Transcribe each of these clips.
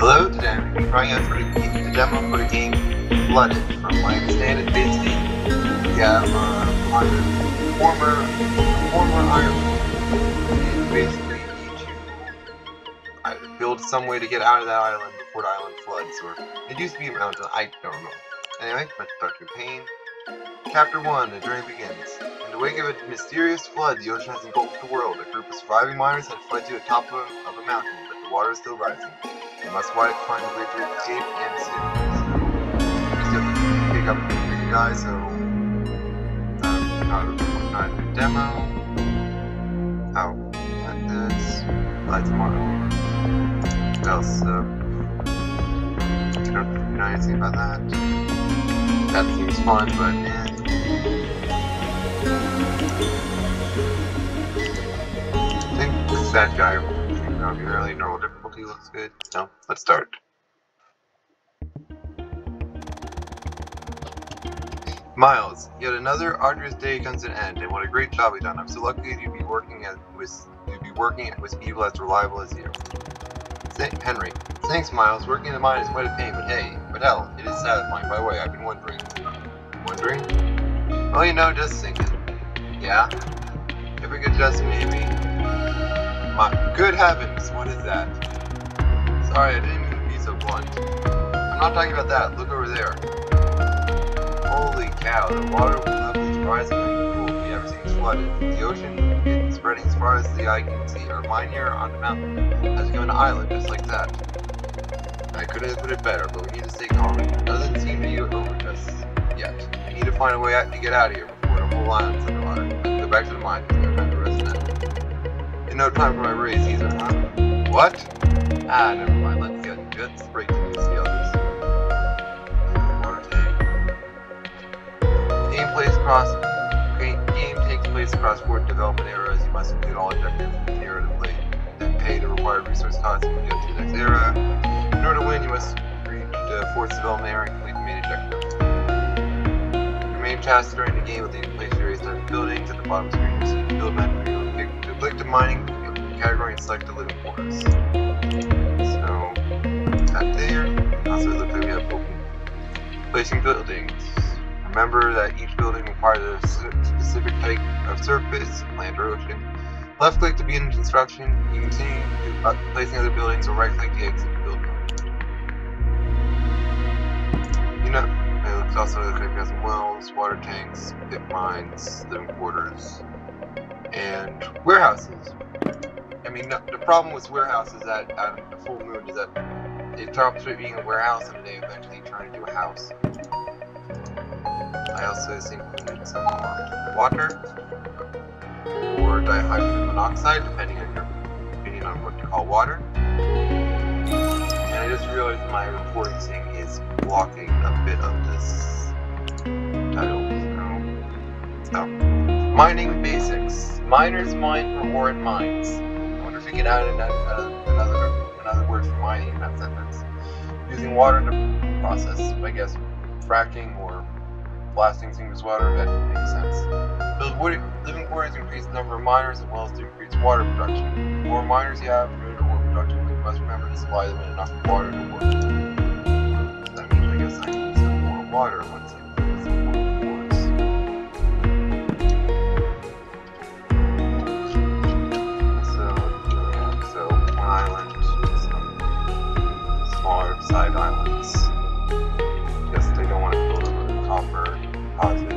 Hello, today I'm to trying out for the, the demo for the game Flooded. From my understanding, basically, you have uh, on former, former island. and basically need to either build some way to get out of that island before the island floods, or it used to be a mountain, I don't know. Anyway, let's start campaign. Chapter 1, The Journey Begins. In the wake of a mysterious flood, the ocean has engulfed the world. A group of surviving miners had fled to the top of a, of a mountain, the water is still rising. They must find a way to escape and save. So, just have to pick up the guys, so how to how to demo, how methods, lights model. What else? Uh, you don't know anything about that. That seems fun, but eh. Think that guy no, really normal difficulty looks good. So let's start. Miles, yet another arduous day comes to an end, and what a great job we've done. I'm so lucky to be working at, with to be working with people as reliable as you. St. Henry, thanks, Miles. Working in the mine is quite a pain, but hey, but hell, it is satisfying. By the way, I've been wondering. Wondering? Well, you know, just thinking. Yeah. If we could just maybe. My good heavens, what is that? Sorry, I didn't mean to be so blunt. I'm not talking about that. Look over there. Holy cow, the water rising like cool. The everything's flooded. The ocean is spreading as far as the eye can see. Our mine here on the mountain has become an island just like that. I couldn't have put it better, but we need to stay calm. It doesn't seem to be over just yet. We need to find a way out to get out of here before the whole island's underwater. Go back to the mine. No time to for my raise either, huh? What? Ah, never mind. Let's get, get straight to the others. Game plays across. Game, takes place across four development eras. You must complete all objectives to play, then pay the required resource costs when you get to the next era. In order to win, you must reach the fourth development era and complete the main objective. Your main tasks during the game will take place various types of buildings. At the bottom screen, you see to click to mining category and select the quarters. So, that there. Also, it looks like we have placing buildings. Remember that each building requires a specific type of surface, land or ocean. Left click to begin construction. You continue uh, placing other buildings or right click to exit the build mode. You know, it looks also like have some wells, water tanks, pit mines, living quarters, and warehouses. I mean, the problem with warehouses at, at um, the full moon is that it drops from being a warehouse and they eventually turn into a house. I also think we need some more water or dihydrogen monoxide, depending on your opinion on what to call water. And I just realized my recording thing is blocking a bit of this title. So, so. mining basics. Miners mine for ore in mines. Wonder if we another, another, word for mining in that sentence. Using water to process, I guess, fracking or blasting things with water, that makes sense. Living quarters increase the number of miners as well as to increase water production. The more miners you have, greater water production, but you must remember to supply them with enough water to work. That means I guess I some more water once side islands. Guess they don't want to build a copper deposit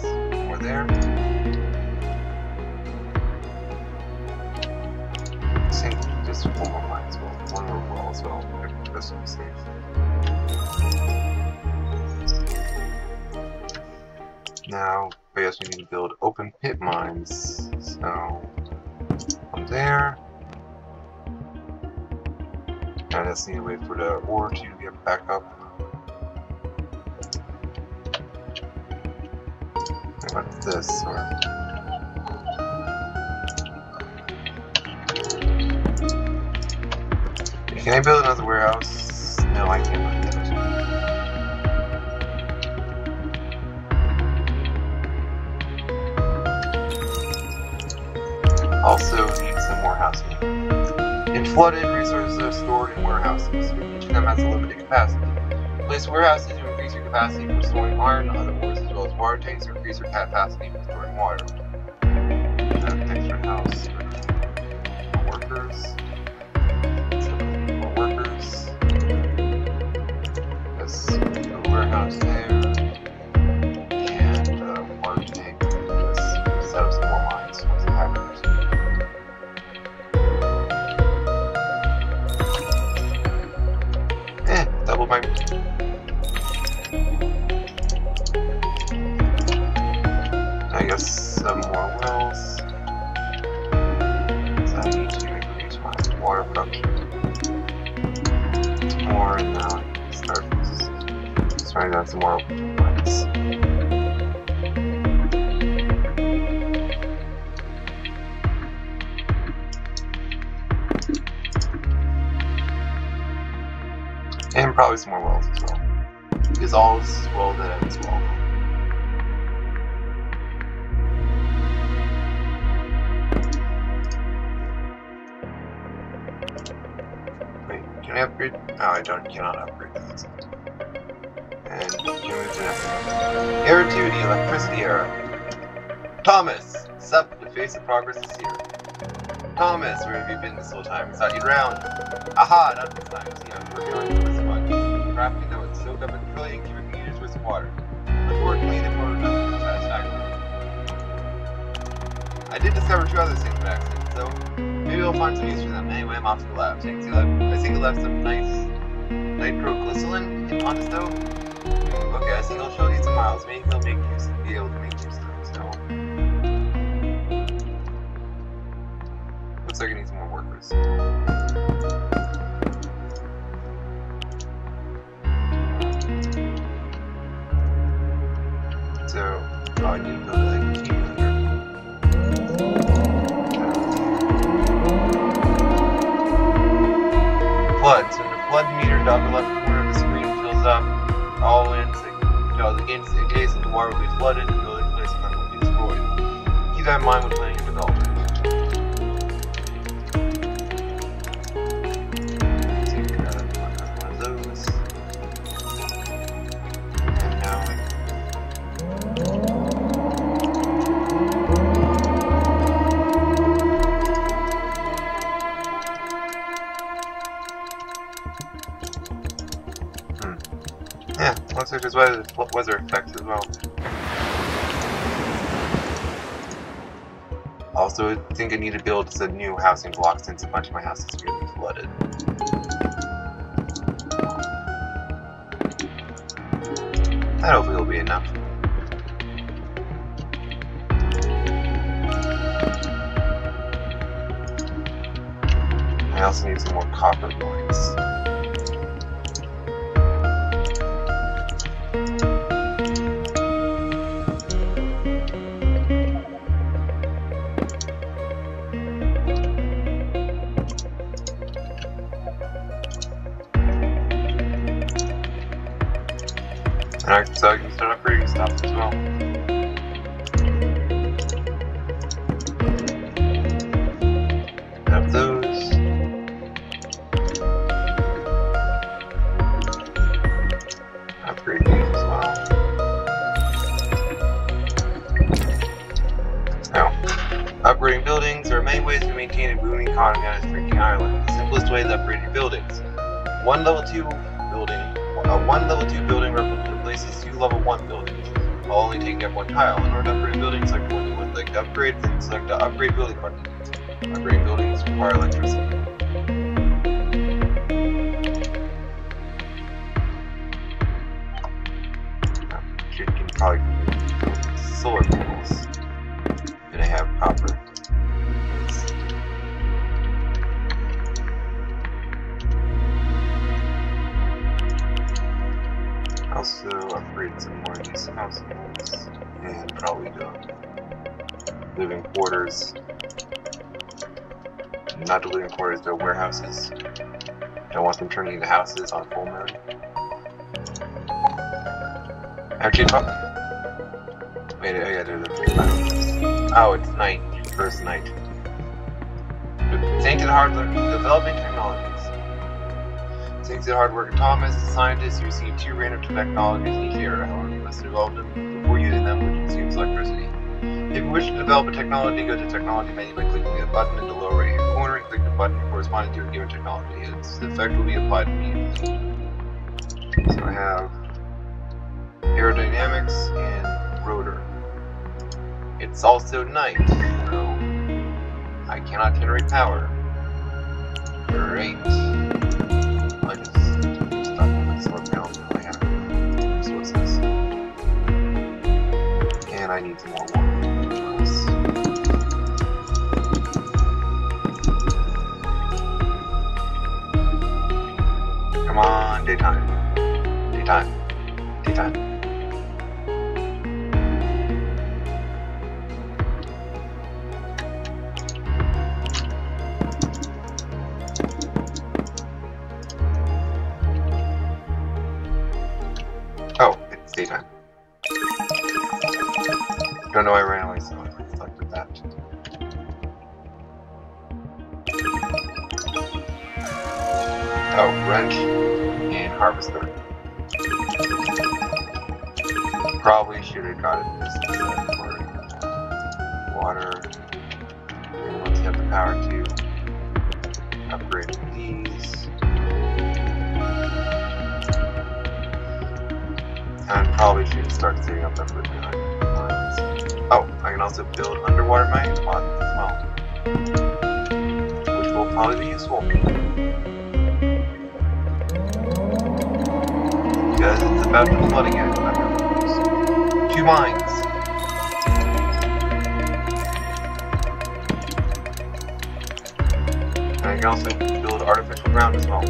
somewhere there. I think just one more mine as well. One more wall as well. This will be safe. Now, I guess we need to build open pit mines. So, from there. I just need to wait for the ore to get back up. What's this? Or... Can I build another warehouse? No, I can't. Also need some more housing. Flooded, resources are stored in warehouses. Each of them has a limited capacity. Place warehouses to increase your capacity for storing iron, other ores, as well as water tanks to increase your capacity for storing water. Uh, extra house workers. And probably some more wells as well. Because all is well that ends well. Wait, can I upgrade? Oh, I don't. Cannot upgrade this. And we to? Era 2, the electricity era. Thomas, sup, the face of progress is here. Thomas, where have you been this whole time? I thought you'd round. Aha, not this time. See, I'm working on this one. Crafting that would soak up a trillion cubic meters worth of water. Unfortunately, the prototype was satisfactory. I did discover two other things by accident, so maybe I'll find some use for them. Anyway, I'm off to the lab. I think I left some nice nitroglycerin on the stove. Think I'll show these to Miles. Maybe he'll make use be able to make of them. So looks like I need some more workers. So, I need to like here. Flood. So the flood meter down the left you know, the game in case the water will be flooded and building place and then will be destroyed. Keep that in mind when planning there's weather, weather effects as well. Also, I think I need to build a new housing block since a bunch of my houses are getting flooded. That hopefully will be enough. I also need some more copper. Alright, so can upgrading as well. Have those. Upgrade these as well. Now, upgrading buildings. Are many ways to maintain a booming economy on a shrinking island. The simplest way is your buildings. One level 2 building, a one level 2 building two level 1 buildings, while only taking up one tile. In order to upgrade buildings, building, select one you would like to upgrade, then select the upgrade building button. Upgrade buildings require electricity. You can probably solar panels. Do they have proper? Not the living quarters, the warehouses. Don't want them turning into houses on full moon. Actually, probably. Wait, I gotta the Oh, it's night. First night. Good. Sainted Hardware Developing Technologies. Sainted Hardware Thomas, the scientists receive two random technologies each area. However, you must develop them before using them, which consumes electricity. If you wish to develop a technology, go to Technology menu by clicking the button the button corresponding to a given technology. Its effect will be applied immediately. So I have aerodynamics and rotor. It's also night, so I cannot generate power. Great. I just stop with solar panels I have resources. And I need some more Come on, daytime. Daytime. Daytime. Oh, it's daytime. Don't know why I randomly selected Oh, wrench and harvester. Probably should have got it this for water. And once you have the power to upgrade these. And probably should start setting up that lines. Oh, I can also build underwater mining spots as well. Which will probably be useful. Because it's about to flood again. Two mines. And I can also build artificial ground as well.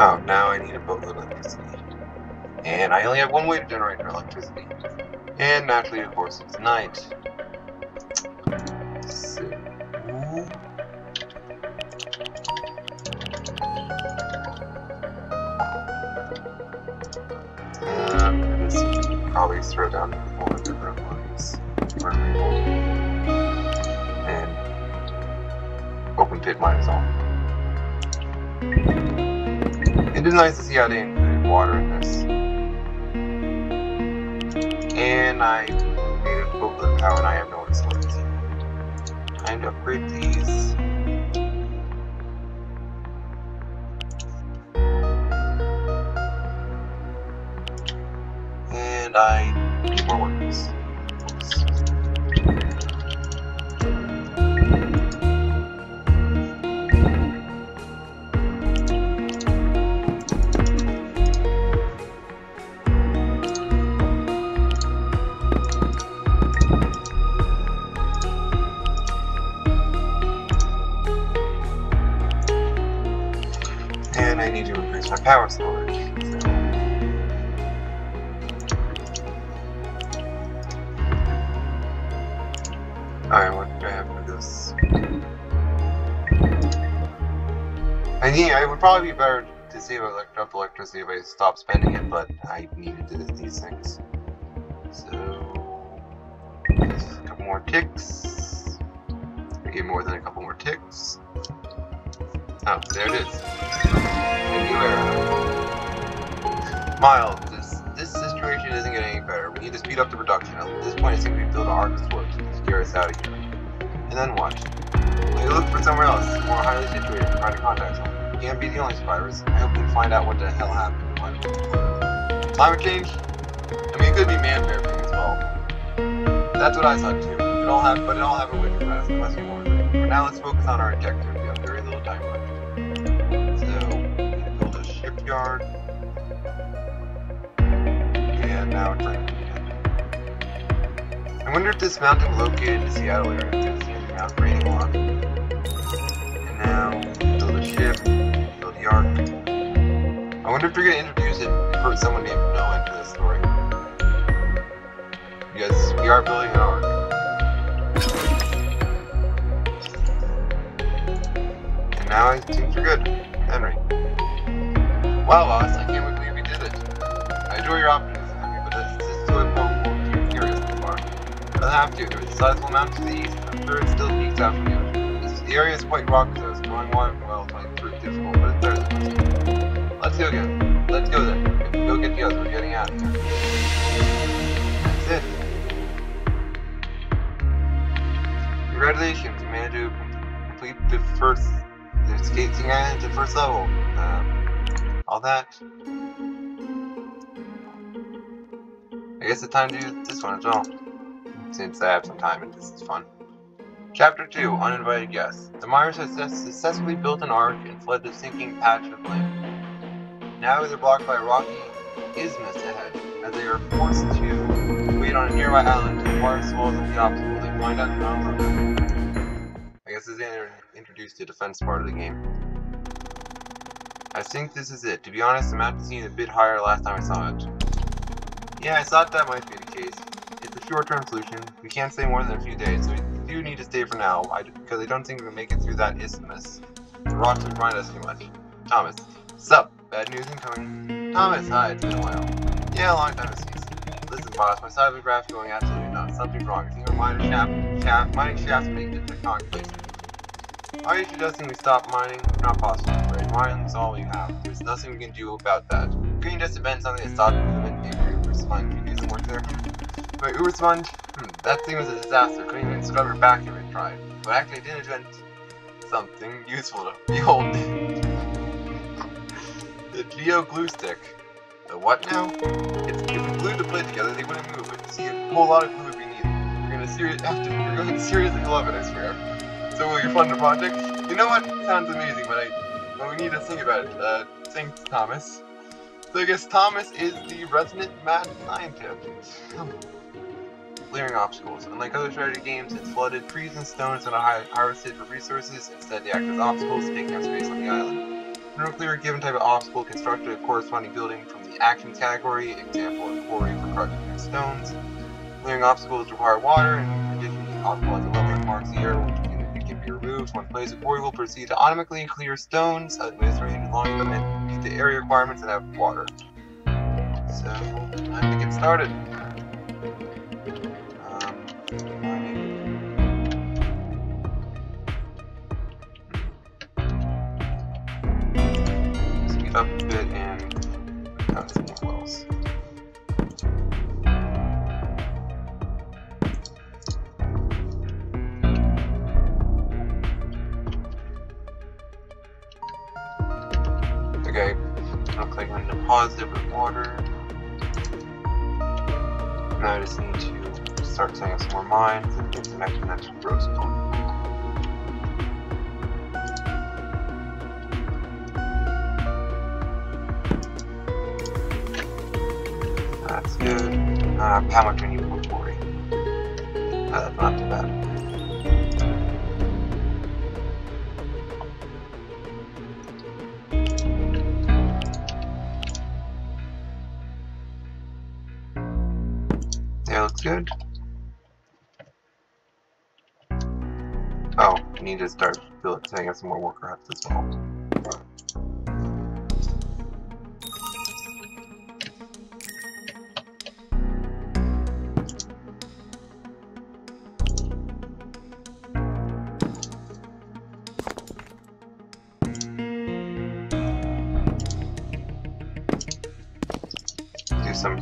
Oh, now I need a boatload of electricity. And I only have one way to generate electricity. And naturally, of course, it's night. Nice to see how they included water in this. And I made a of power and I have no resources. Time to upgrade these. And I need more workers. Power storage. Alright, what do I have for this? I need, it would probably be better to save up electricity if I stop spending it, but I needed to do these things. So, a couple more ticks. I get more than a couple more ticks. Oh, there it is. Miles, this this situation isn't getting any better. We need to speed up the production. At this point, it seems we've built a hard switch to scare us out of here. And then what? We look for somewhere else, more highly situated, to try to contact someone. can't be the only survivors. I hope we find out what the hell happened. Climate change? I mean, it could be man bear as well. That's what I thought too. It all have, but it all have a winter pass, unless you want. For now, let's focus on our objective. A shipyard. And now it's time I wonder if this mountain located in the Seattle area because it's Mount raining a lot. And now, build a ship, build the ark. I wonder if they're going to introduce it for someone named Noah into this story. Because we are building an ark. And now I think we're good. Wow, boss, I can't believe we did it. I enjoy your optimism, but this, is too important to curious so far. I'll have to. There's a sizable amount to the east, I'm sure it still peaks out from ocean. This, the area is quite rocky, so exploring one well might prove difficult, but it's than nothing. Let's go again. Let's go then. Go get the others, we're getting out of here. That's it. Congratulations, you managed to complete the first the skating island, the first level. Um, all that. I guess it's time to do this one as well, since I have some time and this is fun. Chapter 2, Uninvited Guests. The Myers has successfully built an ark and fled the sinking patch of land. Now they're blocked by a rocky isthmus ahead, as they are forced to wait on a nearby island to acquire souls of the obstacle they find out not I guess this is introduced the defense part of the game. I think this is it. To be honest, I'm after seeing a bit higher last time I saw it. Yeah, I thought that might be the case. It's a short-term solution. We can't stay more than a few days, so we do need to stay for now, I, because I don't think we can make it through that isthmus. The rocks would grind us too much. Thomas. Sup? Bad news incoming. Thomas, hi, it's been a while. Yeah, long time to see. Listen, boss, my the graph going absolutely nuts. Something's wrong. I think our mining shaft, shaft, mining shafts make the tectonic plates. Are you suggesting we stop mining? Not possible, Is all we have. There's nothing we can do about that. Couldn't you just invent something to stop the movement? Maybe Uber Sponge could do some work there. But Uber Sponge? Hmm, that thing was a disaster. Couldn't even scrub her back if it tried. But actually, I did invent something useful to behold. the Geo Glue Stick. The what now? It's, if we glued the plate together, they wouldn't move. But see, a whole lot of glue would be needed. You're gonna seriously, after, you're going to seriously love it, I swear. So will you fund the project? You know what? Sounds amazing, but I, we need to think about it. Uh, thanks, Thomas. So I guess Thomas is the resident mad scientist. Clearing obstacles. Unlike other strategy games, it's flooded trees and stones that are harvested for resources. Instead, they act as obstacles, taking up space on the island. In clear a given type of obstacle, construct a corresponding building from the actions category, example, a quarry for crushing stones. Clearing obstacles require water, and in addition, the obstacle has a level that marks the area be removed. When plays, the quarry will proceed to automatically clear stones, administering as long meet the area requirements and have water. So, time to get started. Start setting some more mines and get some extra next rose Uh, how much we need for 40. Oh, that's not too bad. Good. Need to start setting up some more worker huts as well.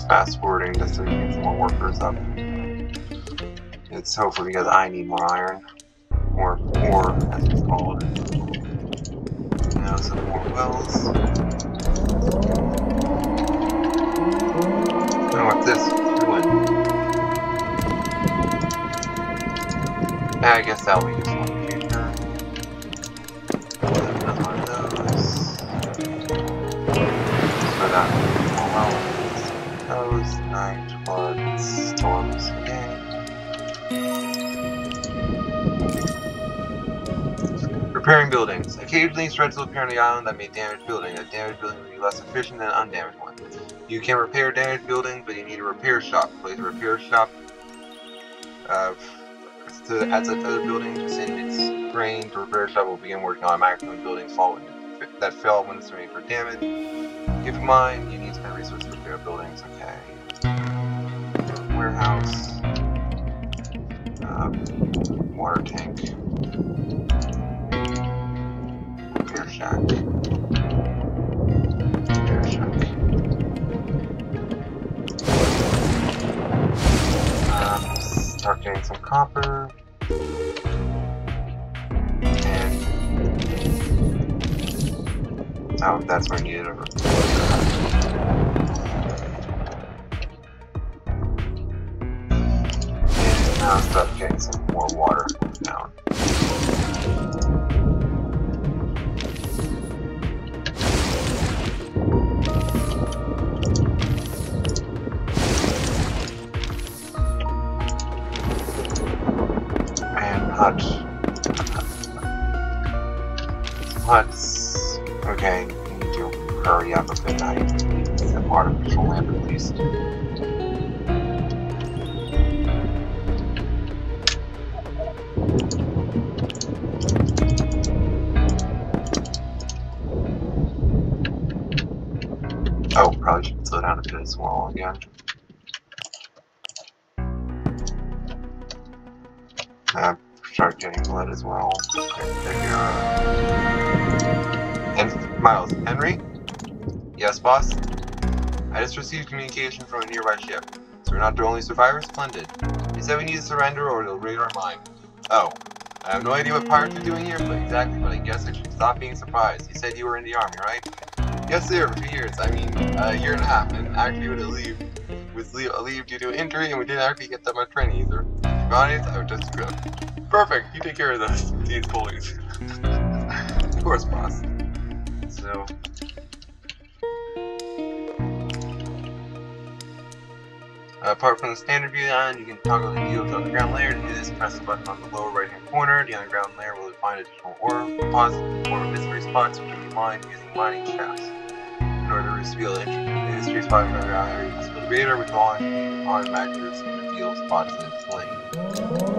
fast forwarding just can get some more workers up. It's hopefully because I need more iron. Or as it's called. No, Now some more wells. Oh, what's this? Yeah, I guess that'll be Repairing buildings. Occasionally, threats will appear on the island that may damage buildings. A damaged building will be less efficient than an undamaged one. You can repair damaged buildings, but you need a repair shop. Place a repair shop uh, to add to other buildings within its range. The repair shop will begin working automatically when buildings fall that fell when it's ready for damage. Keep in mind, you need to spend resources to repair buildings. Okay. Warehouse. Uh, water tank. Shack. Um, start getting some copper. And oh, that's where I needed a Boss? I just received communication from a nearby ship. So we're not the only survivors? Splendid. He said we need to surrender or they'll raid our mine. Oh. I have no idea what pirates are doing here, but exactly, but I guess I should stop being surprised. You said you were in the army, right? Yes, sir, for years. I mean, a year and a half, and actually a leave, with leave, leave due to injury, and we didn't actually get that much training either. To be honest, I was just good. Perfect, you take care of those, these bullies. of course, boss. So... apart from the standard view line, you can toggle the view of the underground layer. To do this, press the button on the lower right hand corner. The underground layer will find additional ore deposits or mystery spots which can be mined using mining shafts. In order to reveal the mystery spot in the underground area, you must build a radar with volume automatically reveal spots in its lane.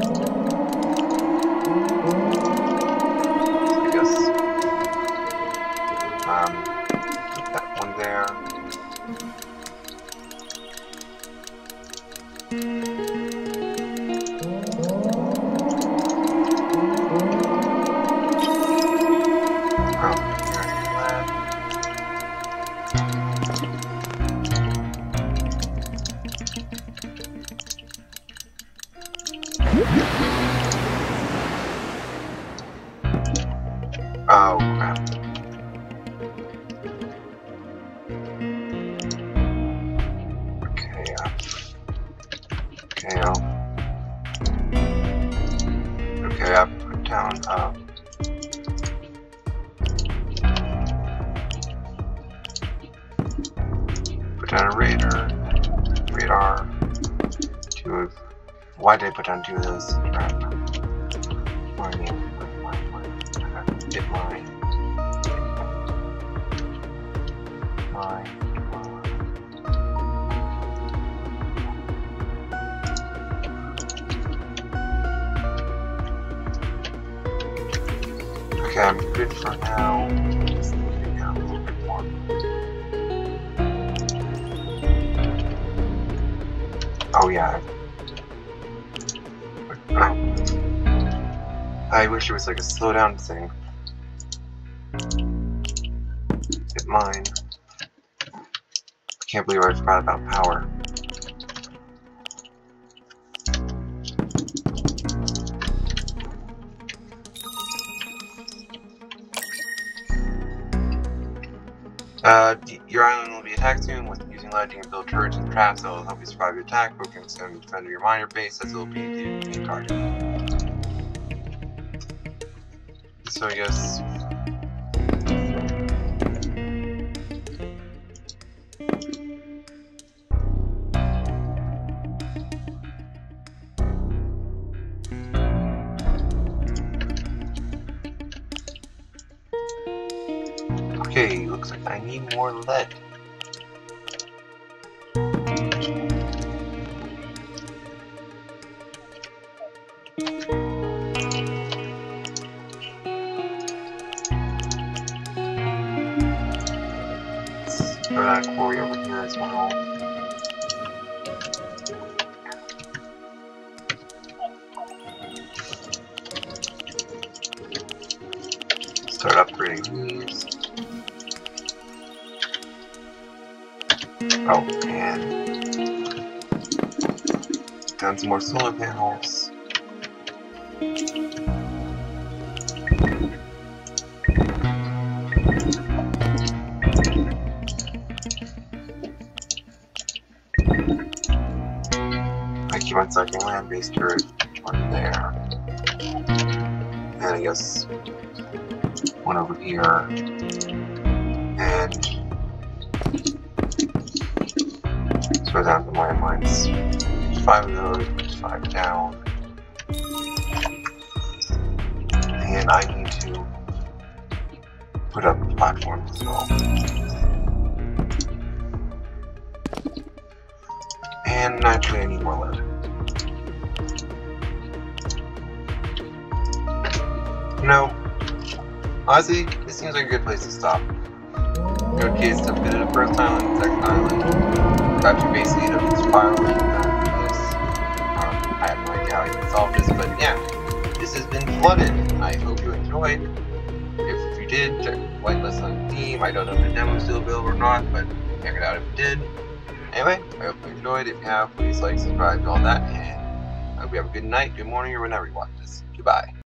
Put down a radar, radar, two why did I put down two of those? Crap. Mining, mine, mine, mine, mine. Mine, mine. Okay, I'm good for now. Oh yeah. I wish it was like a slow down thing. Get mine. Can't believe I forgot about power. Uh, your island will be attacked soon with using lighting and build turrets and traps that will help you survive your attack. Is going defend your minor base as it will be the main target. So I guess Okay, looks like I need more lead. Let's that quarry over here as well. Start upgrading these. Oh, and done some more solar panels. I keep on sucking land-based turret one there. And I guess one over here. And go down to landmines. Five of those, five down. And I need to put up platforms as well. And naturally I need more lead. No. Honestly, this seems like a good place to stop. Okay, it's submitted the first island, second island. Got you basically to this fire with this. Um, I have no idea how you can solve this, but yeah. This has been flooded. I hope you enjoyed. If you did, check whitelist on Steam. I don't know if the demo is still available or not, but check it out if you did. Anyway, I hope you enjoyed. If you have, please like, subscribe, and all that. And I hope you have a good night, good morning, or whenever you watch this. Goodbye.